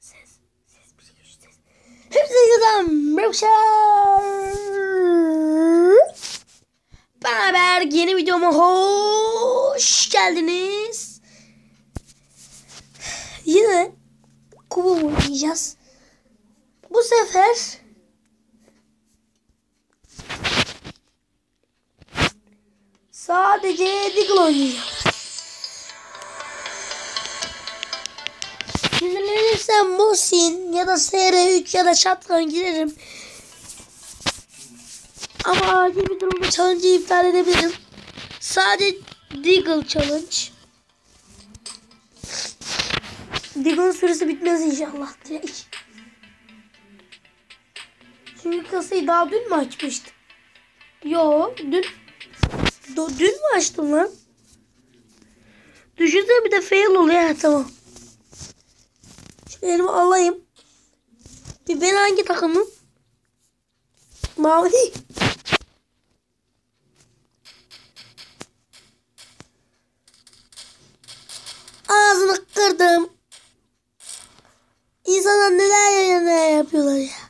Ses. Ses bir şey. Ben Haber yeni videoma hoş geldiniz. Yine kubu oynayacağız. Bu sefer sadece Deagle oynayacağız. Sinirlenirsem Mosin ya da SR3 ya da Shotgun girerim. Ama acil bir durumda challenge'ı iptal edebilirim. Sadece Deagle challenge. Deagle'ın süresi bitmez inşallah direkt. Çünkü kasayı daha dün mü açmıştım? Yo dün. Do, dün mü açtım lan? Düşünsene bir de fail oluyor. Ha, tamam. Elimi alayım. Bir ben hangi takımım? Mavi. Ağzını kırdım. İnsanlar neler neler yapıyorlar ya.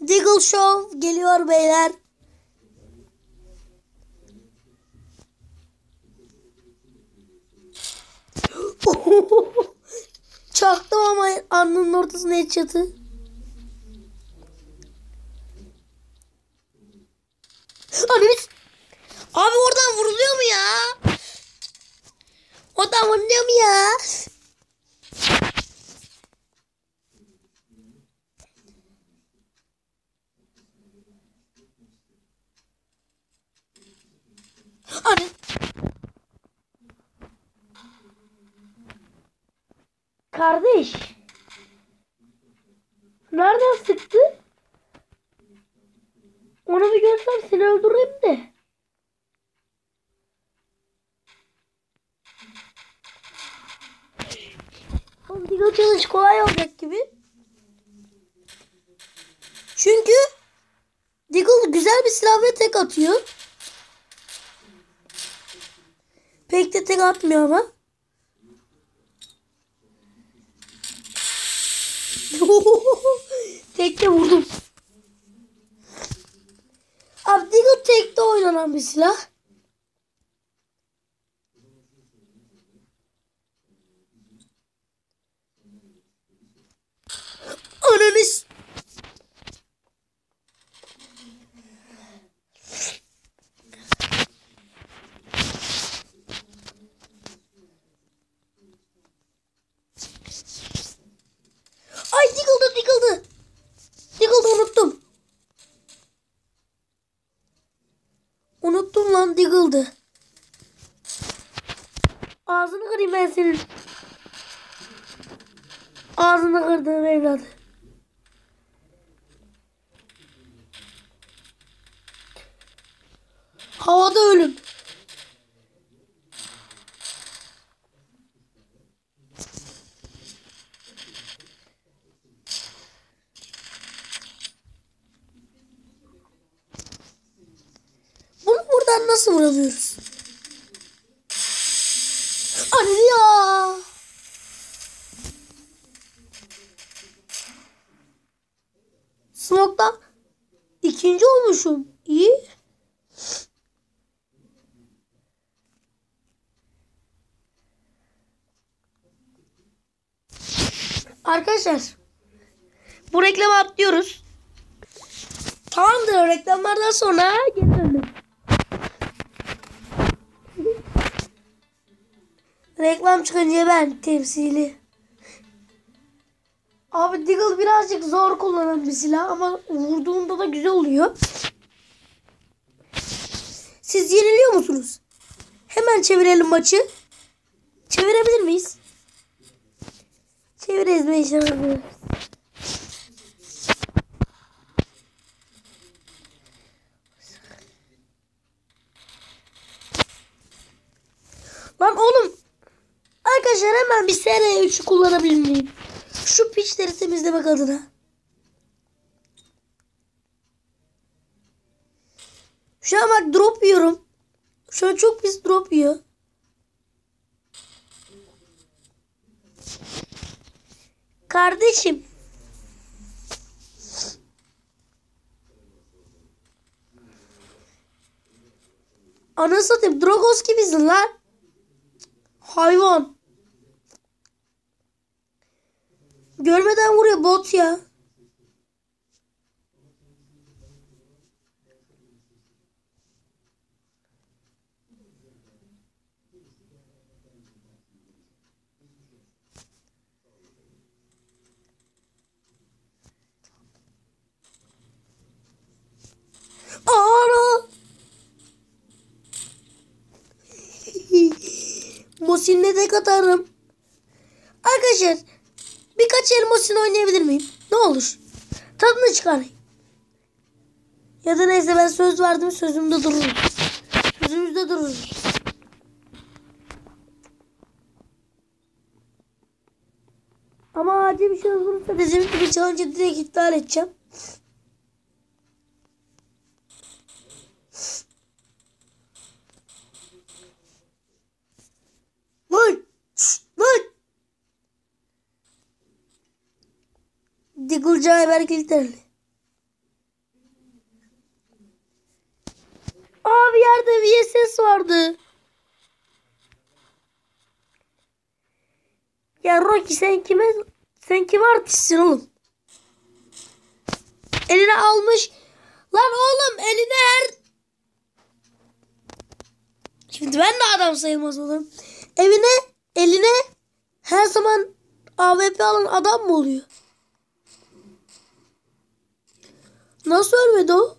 Diggle Show geliyor beyler. Çaktım ama alnının ortasına headshot'ı. Abi biz... Abi oradan vuruluyor mu ya? Oradan vuruluyor mu ya? Abi. Kardeş. Nereden sıktı? Onu bir görsem seni öldürürüm de. Oğlum Deagle Challenge kolay olacak gibi. Çünkü Deagle güzel bir silah ve tek atıyor. Pek de tek atmıyor ama. Tekte vurdum. Deagle tekte oynanan bir silah. Senin. Ağzını kırdım evladı. Havada ölüm. Bunu buradan nasıl vuramıyoruz? İkinci olmuşum. İyi. Arkadaşlar bu reklamı atlıyoruz. Tamamdır reklamlardan sonra geri döndüm. Reklam çıkınca ben temsili. Abi Deagle birazcık zor kullanan bir silah ama vurduğunda da güzel oluyor. Siz yeniliyor musunuz? Hemen çevirelim maçı. Çevirebilir miyiz? Çeviririz mi inşallah. Lan oğlum. Arkadaşlar hemen bir SR3 kullanabilir miyim? Şu piçleri temizlemek adına. Şu an bak drop yiyorum. Şu an çok pis drop yiyor. Kardeşim. Anasını satayım. Dragos gibisin lan. Hayvan. Görmeden vuruyor bot ya. Mosin'le tek atarım. Arkadaşlar birkaç el Mosin oynayabilir miyim? Ne olur. Tadını çıkarayım. Ya da neyse ben söz verdim sözümde dururum. Sözümüzde dururuz. Ama acil bir şey olursa bizim gibi challenge direkt iptal edeceğim. Lan! Şşt, Lan! Diggle Cayber Kiliterli. Abi yerde VSS vardı. Ya Rocky sen kime sen kime artistsin oğlum? Eline almış. Lan oğlum eline her Şimdi ben de adam sayılmaz olurum. Evine, eline her zaman AWP alan adam mı oluyor? Nasıl ölmedi o?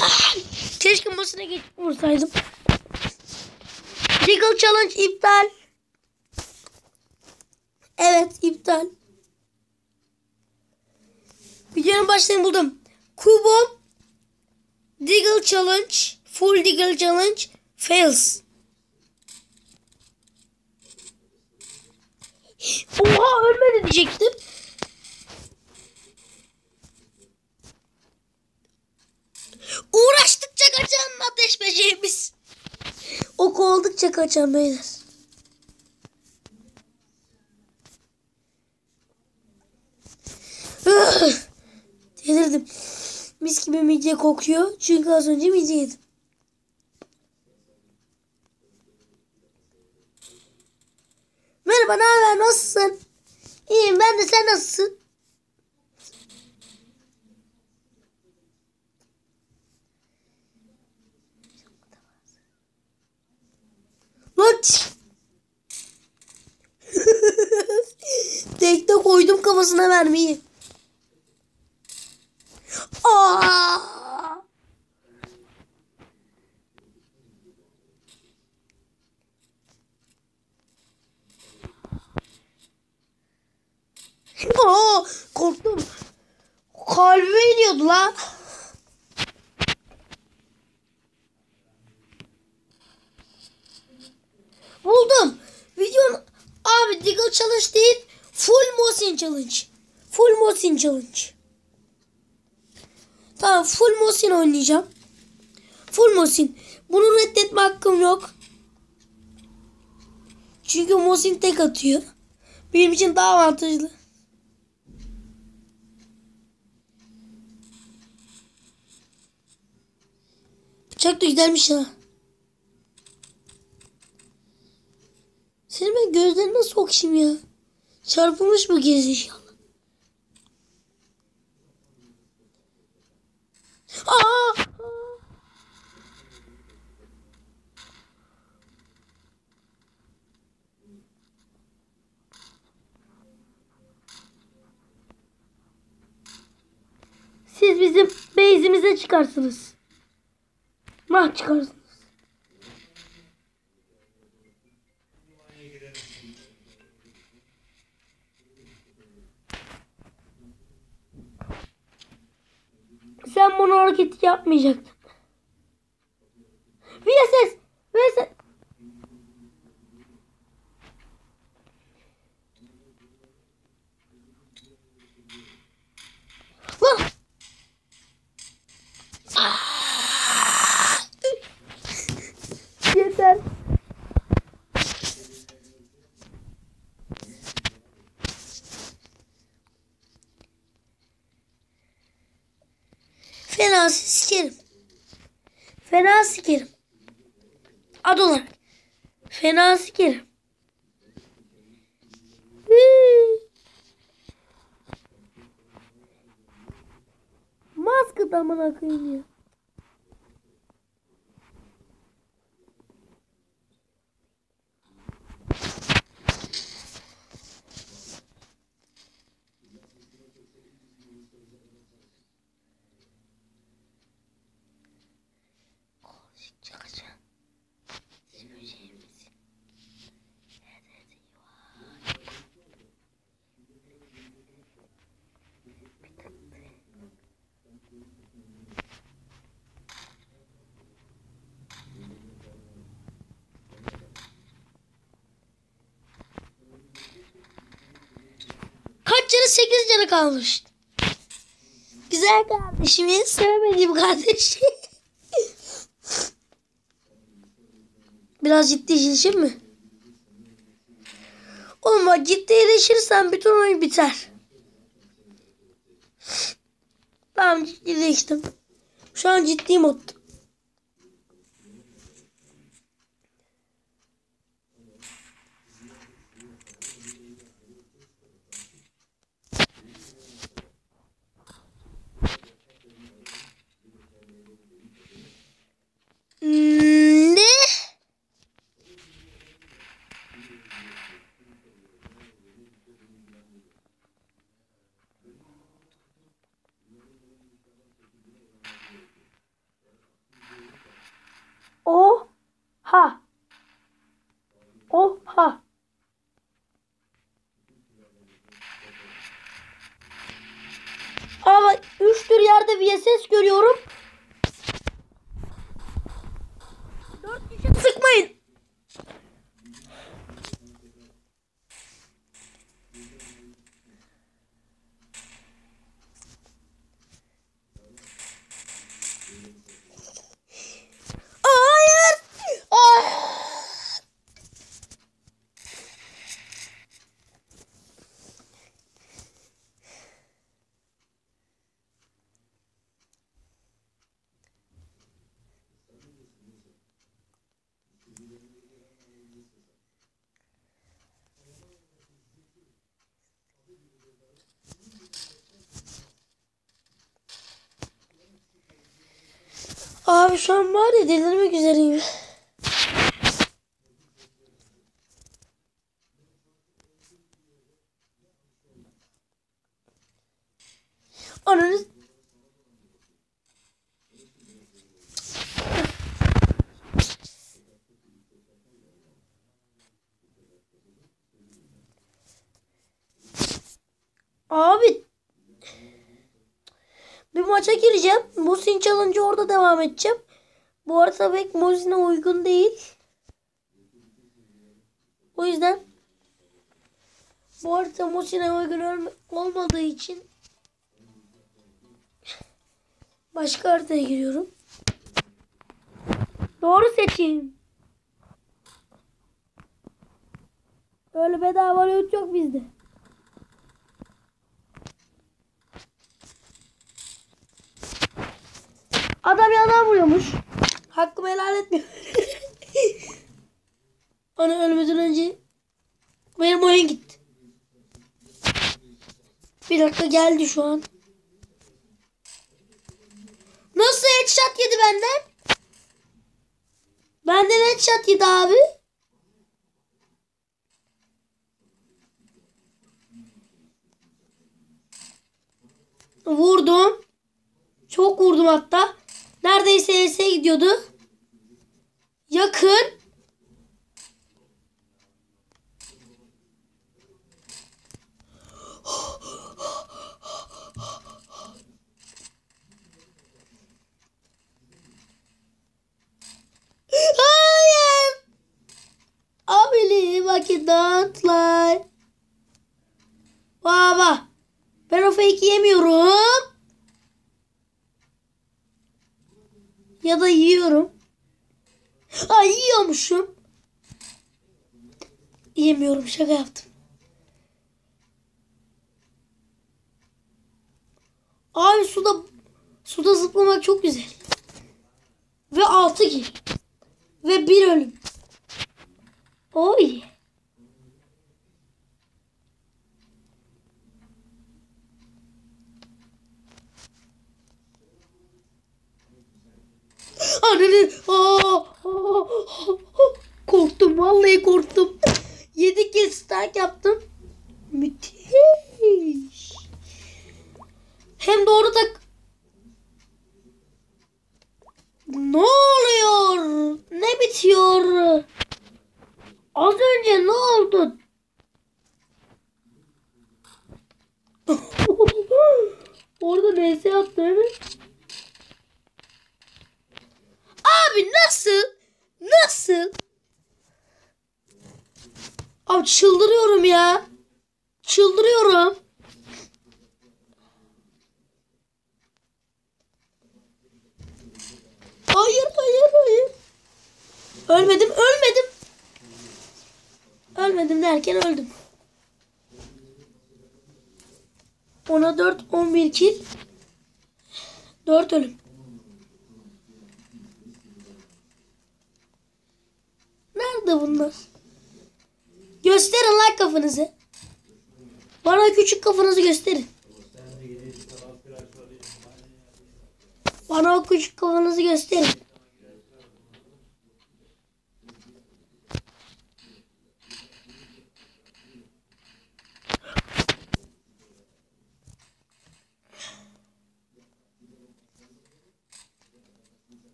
Ah! Keşke masına geçip vursaydım. Deagle Challenge iptal. Evet iptal. Videonun başlığını buldum. Kubo Diggle Challenge Full Diggle Challenge Fails. Oha ölmedi diyecektim. Uğraştıkça kaçan ateş böceğimiz. Oku oldukça kaçan beyler. Delirdim. Mis gibi midye kokuyor. Çünkü az önce midye yedim. Merhaba ne haber nasılsın? İyiyim ben de sen nasılsın? Lan Tekte koydum kafasına vermeyi. Aa! Aa, korktum. Kalbime iniyordu la. Buldum. Videonun abi Diggle Challenge değil. Challenge. Full Mosin Challenge. Tamam full Mosin oynayacağım. Full Mosin. Bunu reddetme hakkım yok. Çünkü Mosin tek atıyor. Benim için daha avantajlı. Bıçak da güzelmiş ha. Senin ben gözlerini nasıl okşayım ya? Çarpılmış mı gerizekalı? Aa! Siz bizim base'imize çıkarsınız. Mah çıkarsınız. Bunu hareketi yapmayacaktın. VSS! VSS! Lan! Ah! Fena sikerim. Fena sikerim. Ad olarak. Fena sikerim. Maskı da amına 8 canı kalmış. Güzel kardeşimin sevmediğim kardeşim. Biraz ciddileşir mi? Oğlum bak ciddileşirsen bütün oyun biter. Tamam ciddileştim. Şu an ciddi mod. Ne? Oh ha. Oh ha. Ama üç VSS görüyorum. Dört kişi sıkmayın. Hayır. Ah. Abi şu an var ya delirmek üzereyim. Ananı... Abi gireceğim. Musin Challenge orada devam edeceğim. Bu arada pek Musin'e uygun değil. O yüzden bu arada Musin'e uygun olm- olmadığı için başka haritaya giriyorum. Doğru seçeyim. Öyle bedava loot yok bizde. Adam yalan vuruyormuş. Hakkımı helal etmiyor. Ana ölmeden önce benim oyun gitti. Bir dakika geldi şu an. Nasıl headshot yedi benden? Benden headshot yedi abi. Vurdum. Çok vurdum hatta. Neredeyse ES'e gidiyordu. Yakın. Hayır. Abili vakit dağıtlar. Baba. Ben o fake yemiyorum. Ya da yiyorum. Ay yiyormuşum. Yemiyorum şaka yaptım. Abi suda Suda zıplamak çok güzel. Ve 6 kill. Ve 1 ölüm. Oy. Ananı. Aa. Korktum vallahi korktum. 7 kez stack yaptım. Müthiş. Hem doğru tak. Ne oluyor? Ne bitiyor? Az önce ne oldu? Orada neyse attı değil? Abi nasıl? Nasıl? Abi çıldırıyorum ya. Çıldırıyorum. Hayır hayır hayır. Ölmedim ölmedim. Ölmedim derken öldüm. Ona 4 11 kill. 4 ölüm. Bunlar? Gösterin lan kafanızı. Bana küçük kafanızı gösterin. Bana o küçük kafanızı gösterin.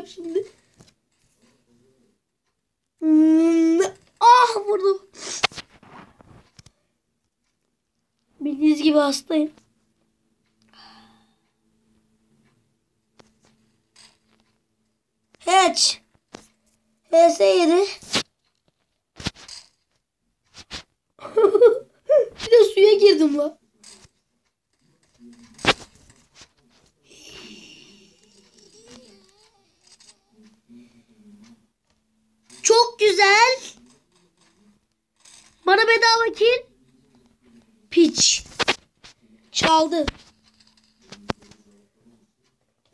Ağlayacağım şimdi. Ah vurdum. Bildiğiniz gibi hastayım. Hatch. HS7. Bir de suya girdim lan. Çok güzel. Bana bedava kill. Piç. Çaldı.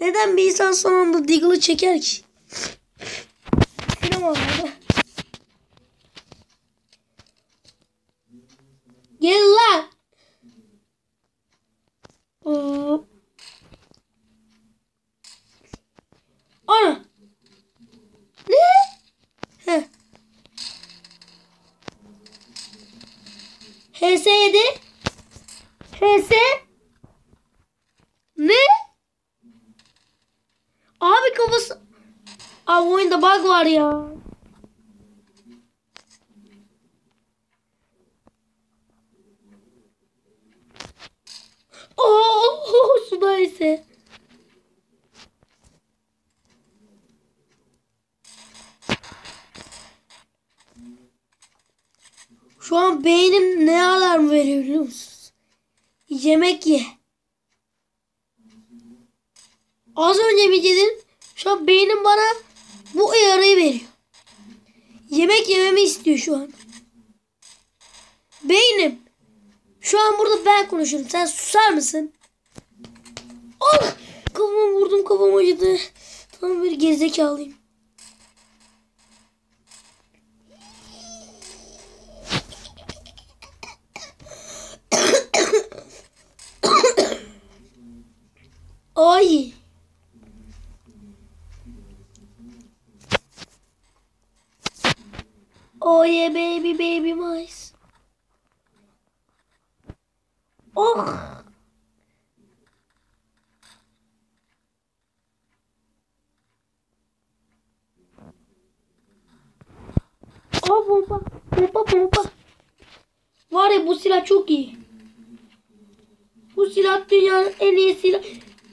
Neden bir insan sonunda Diggle'ı çeker ki? Sinemalarda. Gel lan. Aa. Ana. Ne? Heh. HS7 HS Ne? Abi kafası Abi oyunda bug var ya. Oh, suda ise. Şu an beynim ne alarm veriyor biliyor musunuz? Yemek ye. Az önce bir yedim. Şu an beynim bana bu uyarıyı veriyor. Yemek yememi istiyor şu an. Beynim. Şu an burada ben konuşurum. Sen susar mısın? Oh! Kafama vurdum kafam acıdı. Tam bir gerizekalıyım. Ay. Oh yeah baby baby mice. Oh. Oh bomba. Bomba bomba. Var ya bu silah çok iyi. Bu silah dünyanın en iyi silah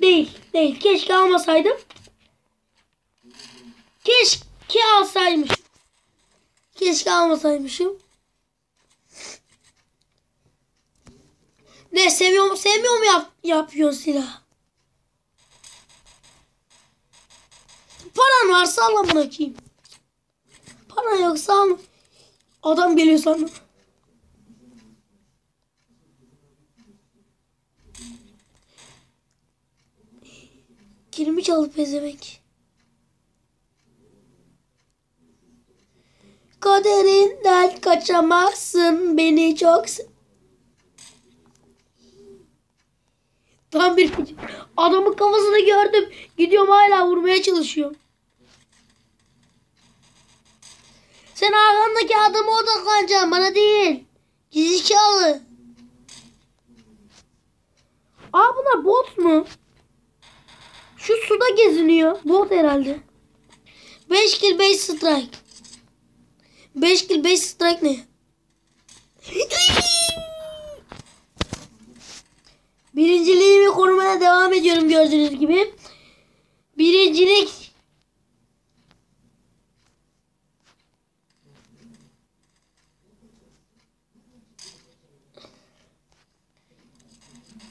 değil. Değil. Keşke almasaydım. Keşke alsaymışım. Keşke almasaymışım. Ne seviyorum sevmiyor mu yap, yapıyorsun silah? Paran varsa al amına koyayım. Paran yoksa al. Adam geliyor sandım. Kirimi çaldı pezevenk. Kaderinden kaçamazsın beni çok Tam bir adamın kafasını gördüm. Gidiyorum hala vurmaya çalışıyorum. Sen arkandaki adama odaklanacaksın bana değil. Gizlikalı. Aa bunlar bot mu? Şu suda geziniyor. Bot herhalde. 5 kill 5 strike. 5 kill 5 strike ne? Birinciliğimi korumaya devam ediyorum gördüğünüz gibi. Birincilik.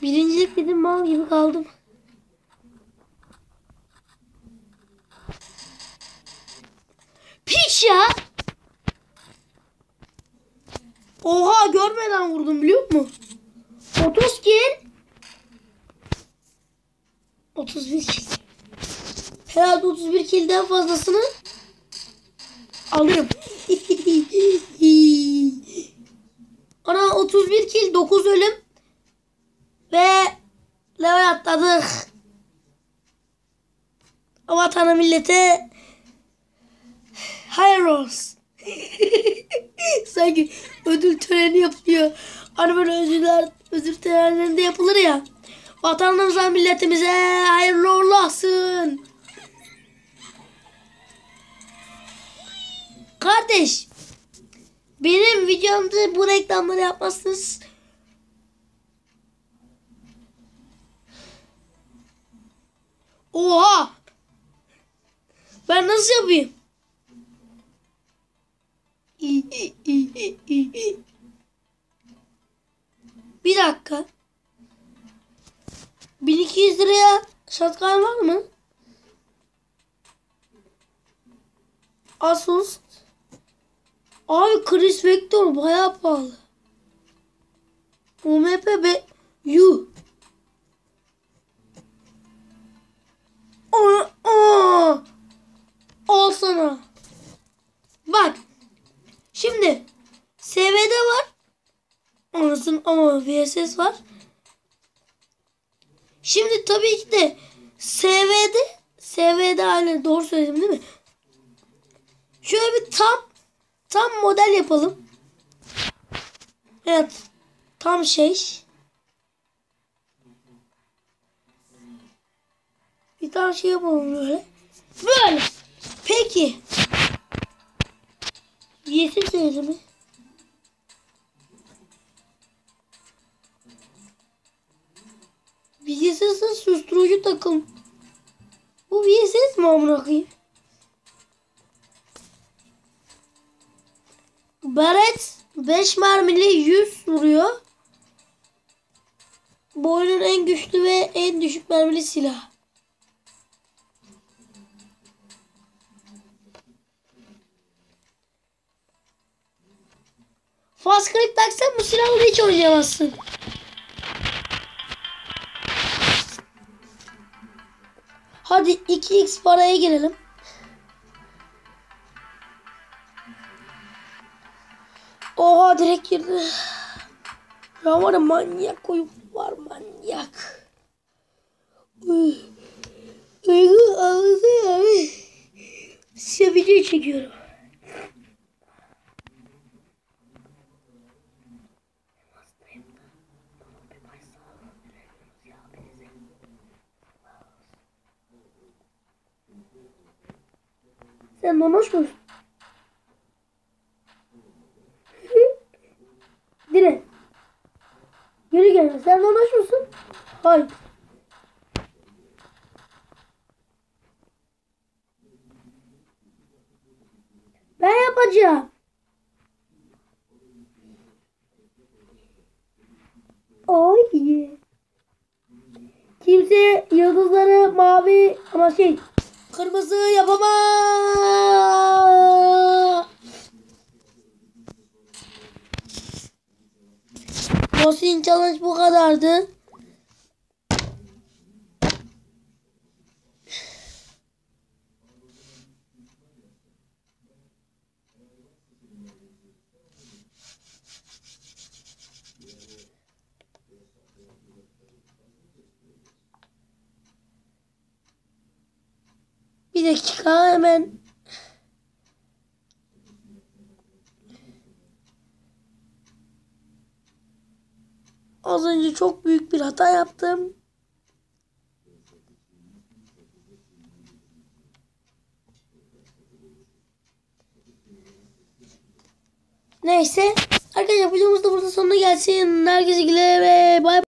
Birincilik dedim mal gibi kaldım. Piş ya. Oha görmeden vurdum biliyor musun? 30 kill. 31 kill. Herhalde 31 kill'den fazlasını alırım. Ana 31 kill 9 ölüm ve level atladık. Vatana millete hayır olsun. Sanki ödül töreni yapılıyor. Hani böyle ödüller, ödül törenlerinde yapılır ya. Vatanımıza, milletimize hayırlı olsun. Kardeş, benim videomda bu reklamları yapmazsınız. Oha! Ben nasıl yapayım? Bir dakika. 1200 liraya şatkan var mı? Asus. Abi Chris Vector bayağı pahalı. UMP be U. Aa, aa. Al sana. Bak. Şimdi SV'de var. Anasın ama VSS var. Şimdi tabii ki de SV'de SV'de aynen doğru söyledim değil mi? Şöyle bir tam tam model yapalım. Evet. Tam şey. Bir tane şey yapalım böyle. Böyle. Peki. Yesim söyledi mi? VSS'in susturucu takım. Bu VSS mi amına koyayım? Barrett 5 mermili 100 vuruyor. Bu oyunun en güçlü ve en düşük mermili silah. Fast click taksan bu silahla hiç oynayamazsın. Hadi 2x paraya girelim. Oha direkt girdi. Ya var ya manyak oyun var manyak. Uy. Duygu ağzı ya. Size video çekiyorum. Sen nonoş musun? Dire. Yürü gel. Sen nonoş musun? Hayır. Ben yapacağım. Oy. Kimse yıldızları mavi ama şey kırmızı yapamaz. Tosin Challenge bu kadardı. Bir dakika hemen Az önce çok büyük bir hata yaptım. Neyse. Arkadaşlar videomuz da burada sonuna gelsin. Herkese güle ve bay bay.